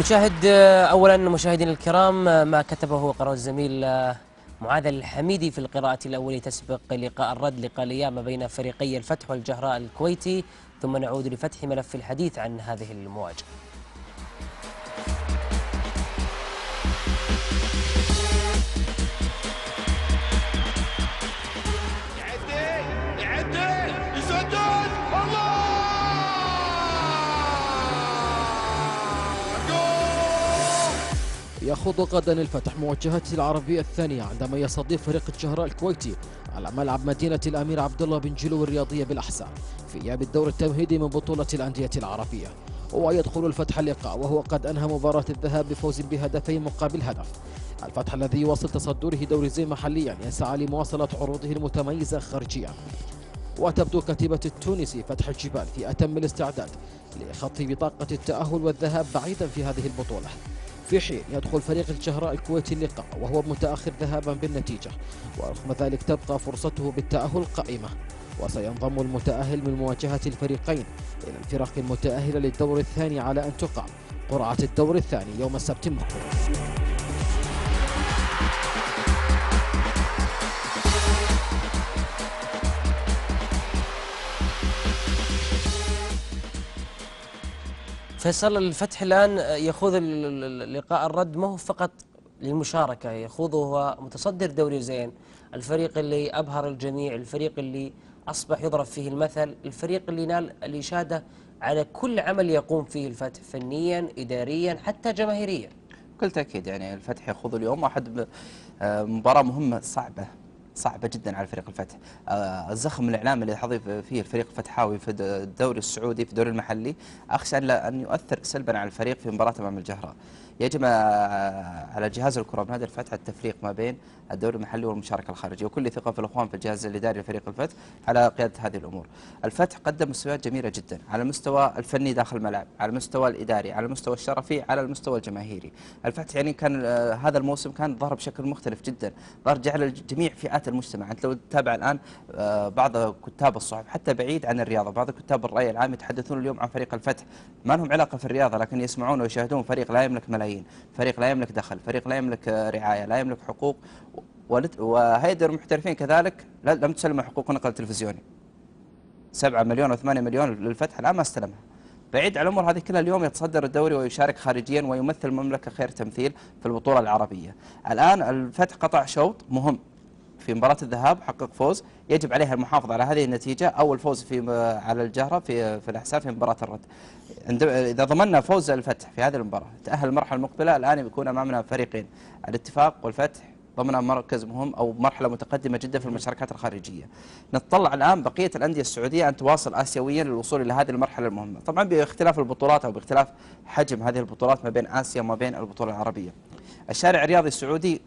نشاهد اولا مشاهدينا الكرام ما كتبه قرأ الزميل معاذ الحميدي في القراءة الأولية تسبق لقاء الرد لقاء الأيام بين فريقي الفتح والجهراء الكويتي ثم نعود لفتح ملف الحديث عن هذه المواجهة. يخوض غدا الفتح مواجهته العربية الثانية عندما يستضيف فريق الجهراء الكويتي على ملعب مدينة الأمير عبد الله بن جلو الرياضية بالأحساء في إياب الدور التمهيدي من بطولة الأندية العربية. ويدخل الفتح اللقاء وهو قد أنهى مباراة الذهاب بفوز بهدفين مقابل هدف. الفتح الذي يواصل تصدره دوري زين محليا يسعى لمواصلة عروضه المتميزة خارجيا. وتبدو كتيبة التونسي فتح الجبال في أتم الاستعداد لخط بطاقة التأهل والذهاب بعيدا في هذه البطولة. في حين يدخل فريق الجهراء الكويتي اللقاء وهو متأخر ذهابا بالنتيجة ورغم ذلك تبقى فرصته بالتأهل قائمة. وسينضم المتأهل من مواجهة الفريقين إلى الفرق المتأهلة للدور الثاني على أن تقام قرعة الدور الثاني يوم السبت المقبل. فيصل الفتح الآن يخوض لقاء الرد ما هو فقط للمشاركة يخوضه هو متصدر دوري زين الفريق اللي أبهر الجميع الفريق اللي أصبح يضرب فيه المثل الفريق اللي نال الإشادة على كل عمل يقوم فيه الفتح فنيا إداريا حتى جماهيريا. بكل تأكيد يعني الفتح يخوض اليوم واحد آه، مباراة مهمة صعبة. صعبة جدا على فريق الفتح. آه، الزخم الإعلامي اللي حظي فيه الفريق الفتحاوي في الدوري السعودي في الدوري المحلي أخشى أن يؤثر سلبا على الفريق في مباراة أمام الجهراء يجب على جهاز الكرة بنادي الفتح التفريق ما بين الدوري المحلي والمشاركة الخارجية وكل ثقة في الأخوان في الجهاز الإداري لفريق الفتح على قيادة هذه الأمور. الفتح قدم مستويات جميلة جدا على المستوى الفني داخل الملعب على المستوى الإداري على المستوى الشرفي على المستوى الجماهيري. الفتح يعني كان آه، هذا الموسم كان ظهر بشكل مختلف جدا ظهر جعل جميع فئات المجتمع. أنت لو تتابع الآن آه، بعض كتاب الصحف حتى بعيد عن الرياضة بعض كتاب الرأي العام يتحدثون اليوم عن فريق الفتح. ما لهم علاقة في الرياضة لكن يسمعون ويشاهدون فريق لا يملك ملايين. فريق لا يملك دخل فريق لا يملك رعاية لا يملك حقوق. وهيئة المحترفين كذلك لم تسلم حقوق نقل تلفزيوني 7 مليون أو 8 مليون للفتح الآن ما استلمها. بعيد عن الأمور هذه كلها اليوم يتصدر الدوري ويشارك خارجيا ويمثل المملكة خير تمثيل في البطولة العربية. الآن الفتح قطع شوط مهم. في مباراة الذهاب حقق فوز يجب عليها المحافظة على هذه النتيجة. أو الفوز في على الجهرة في في الأحساء في مباراة الرد. إذا ضمننا فوز الفتح في هذه المباراة تأهل المرحلة المقبلة الآن بيكون أمامنا فريقين الاتفاق والفتح ضمن مركز مهم أو مرحلة متقدمة جدا في المشاركات الخارجية. نتطلع الآن بقية الأندية السعودية أن تواصل آسيويا للوصول إلى هذه المرحلة المهمة. طبعا باختلاف البطولات أو باختلاف حجم هذه البطولات ما بين آسيا وما بين البطولة العربية. الشارع الرياضي السعودي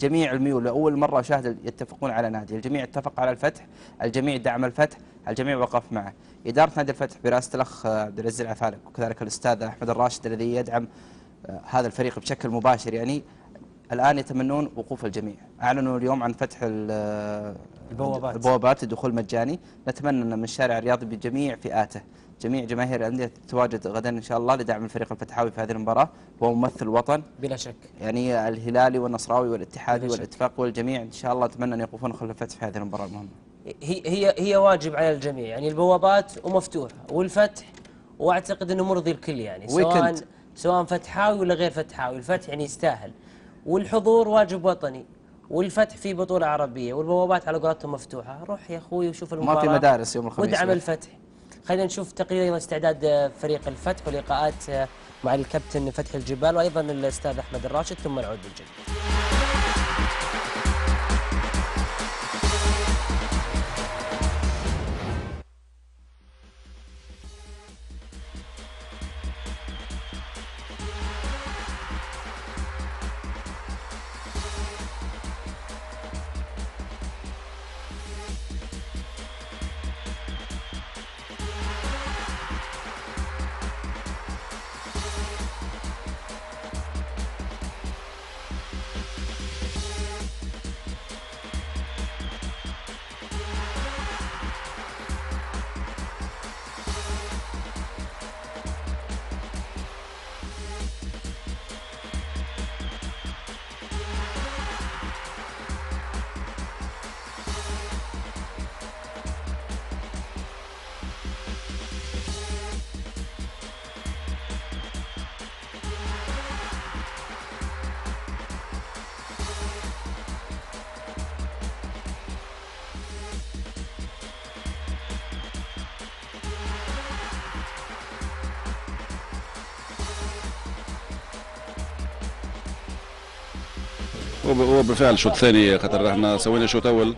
جميع الميول لأول مرة أشاهد يتفقون على نادي الجميع اتفق على الفتح الجميع دعم الفتح الجميع وقف معه. إدارة نادي الفتح برئاسة الأخ عبد العزيز العفالق وكذلك الأستاذ أحمد الراشد الذي يدعم آه، هذا الفريق بشكل مباشر. يعني الآن يتمنون وقوف الجميع. أعلنوا اليوم عن فتح البوابات. البوابات الدخول مجاني. نتمنى أن من الشارع الرياضي بجميع فئاته. جميع جماهير الأندية تتواجد غدا إن شاء الله لدعم الفريق الفتحاوي في هذه المباراة وهو ممثل الوطن بلا شك. يعني الهلالي والنصراوي والاتحادي والاتفاق والجميع إن شاء الله أتمنى أن يقفون خلف الفتح في هذه المباراة المهمة. هي هي هي واجب على الجميع. يعني البوابات ومفتوحة والفتح وأعتقد إنه مرضي الكل يعني. سواء سواء فتحاوي ولا غير فتحاوي الفتح يعني يستاهل. والحضور واجب وطني والفتح في بطولة عربية والبوابات على قولتهم مفتوحة. روح يا أخوي وشوف المباراة ما في مدارس يوم الخميس ودعم الفتح. خلينا نشوف تقريبا استعداد فريق الفتح ولقاءات مع الكابتن فتحي الجبال وأيضا الأستاذ أحمد الراشد ثم نعود بالجديد وبالفعل الشوط الثاني خاطر إحنا سوينا شوط أول.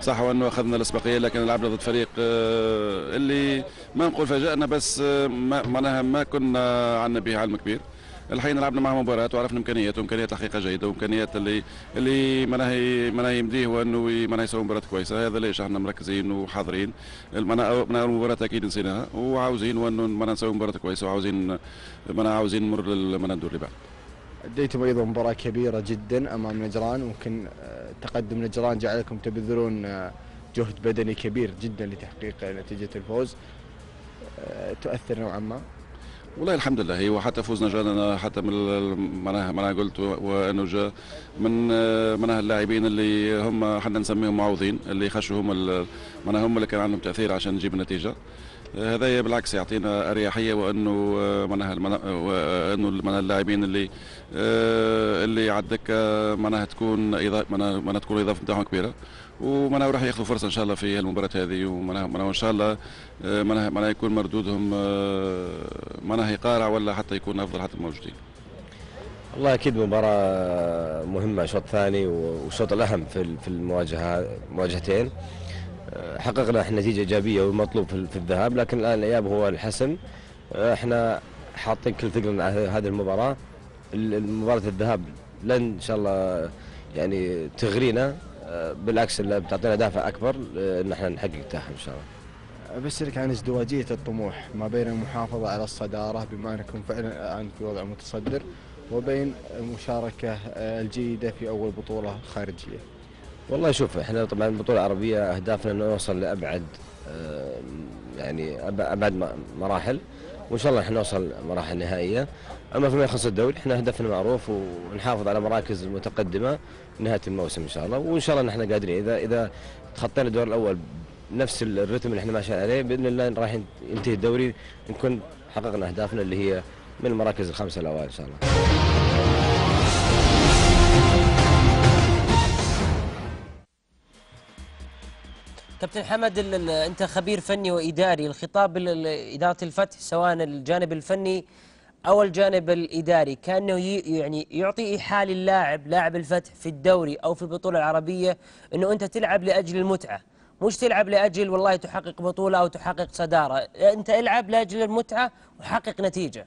صح وانه أخذنا الأسبقية لكن لعبنا ضد فريق آه، اللي ما نقول فاجأنا بس آه، ما معناها ما كنا عندنا به علم كبير. الحين لعبنا معه مباراة وعرفنا امكانياته وإمكانيات الحقيقة جيدة وإمكانيات اللي اللي معناها معناها يمديه هو إنه معناها يسوي مباراة كويسة. هذا ليش إحنا مركزين وحاضرين. معناها المباراة أكيد نسيناها وعاوزين وانه معناها نسوي مباراة كويسة وعاوزين معناها عاوزين نمر معناها اللي بعد أديتم أيضا مباراة كبيرة جدا أمام نجران ممكن آه، تقدم نجران جعلكم تبذلون آه، جهد بدني كبير جدا لتحقيق نتيجة الفوز. آه، تؤثر نوعا ما؟ والله الحمد لله هي وحتى فوزنا جانا حتى من معناها معناها قلت وأنه جاء من معناها اللاعبين اللي هم إحنا نسميهم معوضين اللي خشوا هم معناها هم اللي كان عندهم تأثير عشان نجيب النتيجة. هذا بالعكس يعطينا أريحية وأنه آه، معناها وانه معناها اللاعبين اللي آه، اللي على الدكة معناها تكون إضافة معناها تكون الإضافة بتاعهم كبيرة. ومعناها راح ياخذوا فرصة إن شاء الله في المباراة هذه ومعناها معناها إن شاء الله آه، معناها معناها يكون مردودهم آه، معناها يقارع ولا حتى يكون أفضل حتى الموجودين والله أكيد مباراة مهمة شوط ثاني والشوط الأهم في ال- في المواجهه مواجهتين. حققنا إحنا نتيجة إيجابية والمطلوب في ال- في الذهاب لكن الآن الإياب هو الحسم. إحنا حاطين كل ثقلنا على هذه المباراة. ال- مباراة الذهاب لن إن شاء الله يعني تغرينا. أه، بالعكس بتعطينا دافع أكبر أه، إن إحنا نحقق التاهل إن شاء الله. بسألك عن ازدواجية الطموح ما بين المحافظة على الصدارة بما أنكم فعلا الآن في وضع متصدر وبين المشاركة آه، الجيدة في أول بطولة خارجية. والله شوف إحنا طبعا البطوله العربيه أهدافنا إنه نوصل لأبعد آه، يعني أبعد مراحل وإن شاء الله إحنا نوصل مراحل نهائية. أما فيما يخص الدوري إحنا هدفنا معروف ونحافظ على مراكز المتقدمه نهايه الموسم إن شاء الله. وإن شاء الله نحن قادرين. إذا إذا تخطينا الدور الأول نفس الرتم اللي إحنا ماشيين عليه بإذن الله راح ينتهي الدوري نكون حققنا أهدافنا اللي هي من المراكز الخمسة الأوائل إن شاء الله. كابتن حمد أنت خبير فني وإداري. الخطاب ال- ال- إدارة الفتح سواء الجانب الفني أو الجانب الإداري كأنه يعني يعطي إيحاء للاعب لاعب الفتح في الدوري أو في البطولة العربية إنه أنت تلعب لأجل المتعة. مش تلعب لأجل والله تحقق بطولة أو تحقق صدارة. أنت العب لأجل المتعة وحقق نتيجة.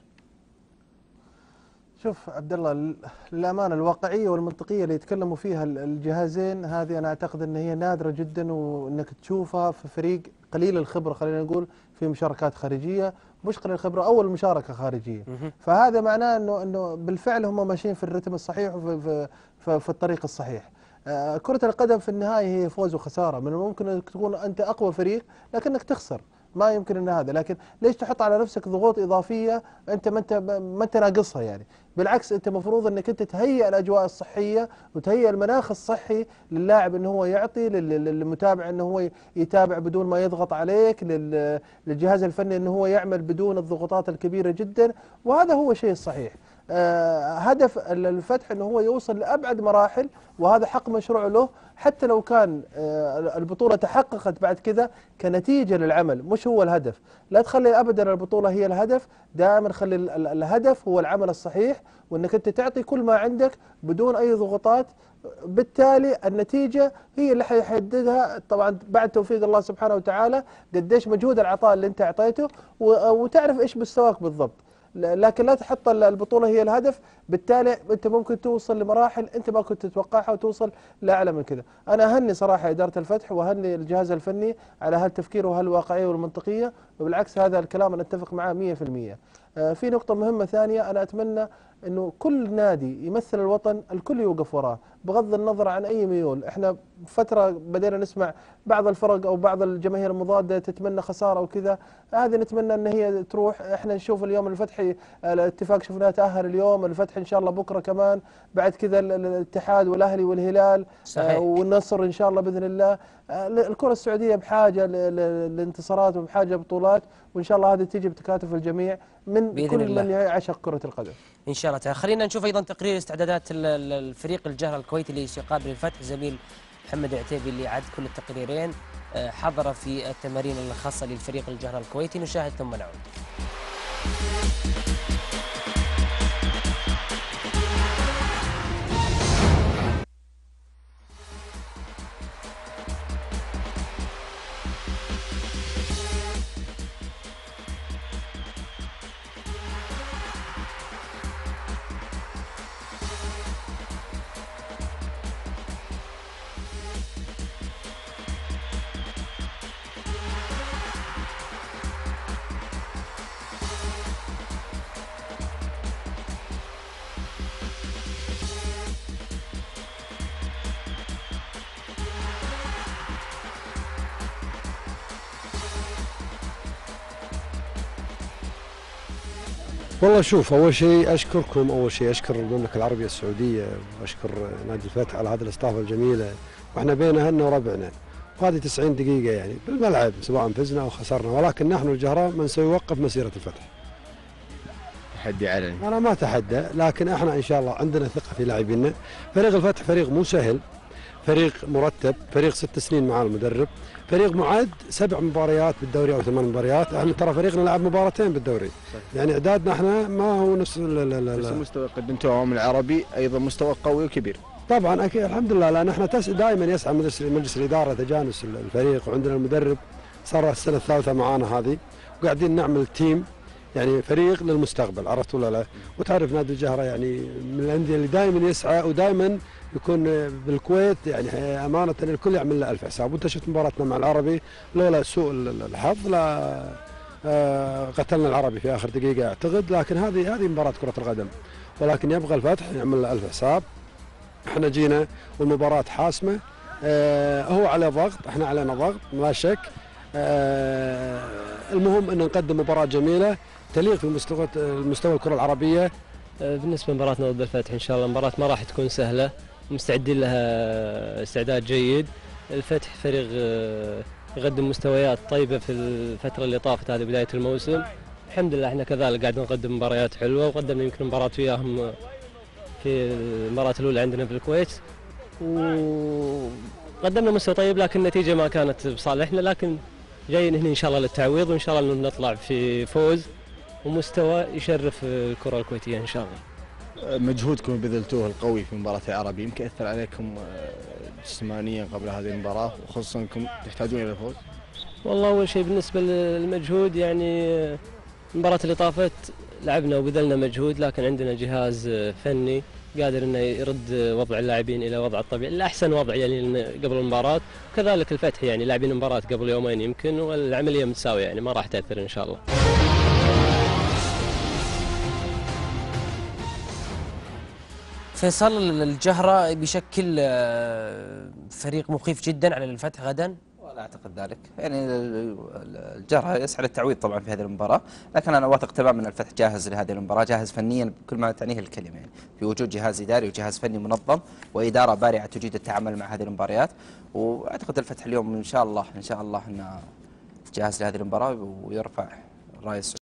شوف عبد الله ال- للامانه الواقعية والمنطقية اللي يتكلموا فيها ال- الجهازين هذه أنا أعتقد إن هي نادرة جدا وإنك تشوفها في فريق قليل الخبرة خلينا نقول في مشاركات خارجية. مش قليل الخبرة أول مشاركة خارجية. فهذا معناه إنه إنه بالفعل هم ماشيين في الرتم الصحيح وفي في, في, في الطريق الصحيح. آه، كرة القدم في النهاية هي فوز وخسارة. من الممكن أنك تكون أنت أقوى فريق لكنك تخسر. ما يمكن إن هذا لكن ليش تحط على نفسك ضغوط إضافية أنت ما أنت ما أنت ناقصها يعني؟ بالعكس أنت مفروض إنك أنت تهيئ الأجواء الصحية وتهيئ المناخ الصحي للاعب إنه هو يعطي لل- لل- للمتابع إنه هو يتابع بدون ما يضغط عليك لل- للجهاز الفني إنه هو يعمل بدون الضغوطات الكبيرة جدا وهذا هو الشيء الصحيح هدف ال- الفتح إنه هو يوصل لأبعد مراحل وهذا حق مشروع له حتى لو كان آه، البطولة تحققت بعد كذا كنتيجة للعمل مش هو الهدف. لا تخلي ابدا البطولة هي الهدف دائما خلي ال- ال- الهدف هو العمل الصحيح وإنك أنت تعطي كل ما عندك بدون أي ضغوطات. بالتالي النتيجة هي اللي حيحددها. طبعا بعد توفيق الله سبحانه وتعالى قديش مجهود العطاء اللي أنت أعطيته وتعرف إيش مستواك بالضبط. لكن لا تحط ال- البطولة هي الهدف. بالتالي أنت ممكن توصل لمراحل أنت ما كنت تتوقعها وتوصل لأعلى من كذا. أنا أهني صراحة إدارة الفتح وأهني الجهاز الفني على هالتفكير وهالواقعية والمنطقية وبالعكس هذا الكلام أنا أتفق معاه 100% آه، في نقطة مهمة ثانية أنا أتمنى إنه كل نادي يمثل الوطن الكل يوقف وراه بغض النظر عن أي ميول. إحنا فترة بدينا نسمع بعض الفرق أو بعض الجماهير المضادة تتمنى خسارة وكذا هذه نتمنى إن هي تروح. إحنا نشوف اليوم الفتح الاتفاق شفناه تأهل اليوم الفتح إن شاء الله بكرة كمان بعد كذا ال- ال- الاتحاد والأهلي والهلال صحيح. آه، والنصر إن شاء الله بإذن الله. آه، بحاجة ل- ل- لانتصارات وبحاجة بطولات. وإن شاء الله هذه تيجي بتكاتف الجميع من بإذن كل الله. من يعشق كرة القدم. إن شاء الله خلينا نشوف أيضا تقرير استعدادات ال- ال- الفريق الجهر الكويتي اللي سيقابل الفتح. زميل محمد عتيبي اللي عد كل التقريرين آه، حضر في التمارين الخاصة للفريق الجهر الكويتي. نشاهد ثم نعود. والله شوف أول شيء أشكركم أول شيء أشكر المملكة العربية السعودية وأشكر نادي الفتح على هذه الاستضافه الجميلة. وإحنا بين اهلنا وربعنا. وهذه 90 دقيقة يعني بالملعب سواء فزنا أو خسرنا. ولكن نحن الجهراء من سيوقف مسيرة الفتح. تحدي علني. أنا ما أتحدى لكن إحنا إن شاء الله عندنا ثقة في لاعبينا. فريق الفتح فريق مو سهل. فريق مرتب فريق ست سنين مع المدرب. فريق معد سبع مباريات بالدوري أو ثمان مباريات. أحنا ترى فريقنا لعب مباراتين بالدوري. يعني إعدادنا إحنا ما هو نفس لا لا لا لا. المستوى قدمته امام العربي أيضا مستوى قوي وكبير. طبعا أكيد الحمد لله. لأن إحنا دائما يسعى مجلس مجلس الإدارة تجانس الفريق. وعندنا المدرب صار السنة الثالثة معانا هذه. وقاعدين نعمل تيم يعني فريق للمستقبل عرفت ولا لا؟ وتعرف نادي الجهرة يعني من الأندية اللي دائما يسعى ودائما يكون بالكويت يعني أمانة الكل يعمل له ألف حساب. وأنت شفت مباراتنا مع العربي لولا سوء الحظ لا آه، قتلنا العربي في آخر دقيقة أعتقد. لكن هذه هذه مباراة كرة القدم. ولكن يبغى الفتح يعمل له ألف حساب. إحنا جينا والمباراة حاسمة. آه، هو عليه ضغط إحنا علينا ضغط لا شك. آه، المهم إن نقدم مباراة جميلة تليق في مستوى المستوى الكرة العربية. بالنسبة لمباراتنا ضد الفتح إن شاء الله المباراة ما راح تكون سهلة. مستعدين لها استعداد جيد. الفتح فريق آه، يقدم مستويات طيبة في الفترة اللي طافت هذه بداية الموسم. الحمد لله إحنا كذلك قاعد نقدم مباريات حلوة وقدمنا يمكن مباراة وياهم في المباراة الأولى عندنا في الكويت. وقدمنا مستوى طيب لكن النتيجة ما كانت بصالحنا لكن جايين هنا إن شاء الله للتعويض وإن شاء الله نطلع في فوز ومستوى يشرف الكرة الكويتية إن شاء الله. مجهودكم بذلتوه القوي في مباراة العربي يمكن اثر عليكم آه، جسمانيا قبل هذه المباراة وخصوصا أنكم تحتاجون إلى الفوز والله أول شيء بالنسبة للمجهود يعني المباراة اللي طافت لعبنا وبذلنا مجهود لكن عندنا جهاز فني قادر إنه يرد وضع اللاعبين إلى وضع الطبيعي لاحسن وضع يعني قبل المباراة. وكذلك الفتح يعني لاعبين المباراة قبل يومين يمكن والعملية متساوية يعني ما راح تأثر إن شاء الله. فيصل الجهرة بيشكل آه، فريق مخيف جدا على الفتح غدا؟ ولا أعتقد ذلك. يعني ال- ال- الجرة يسعى للتعويض طبعا في هذه المباراة لكن أنا واثق تماما إن الفتح جاهز لهذه المباراة جاهز فنيا بكل ما تعنيه الكلمة يعني في وجود جهاز إداري وجهاز فني منظم وإدارة بارعة تجيد التعامل مع هذه المباريات. وأعتقد الفتح اليوم إن شاء الله إن شاء الله إنه جاهز لهذه المباراة ويرفع السعودية.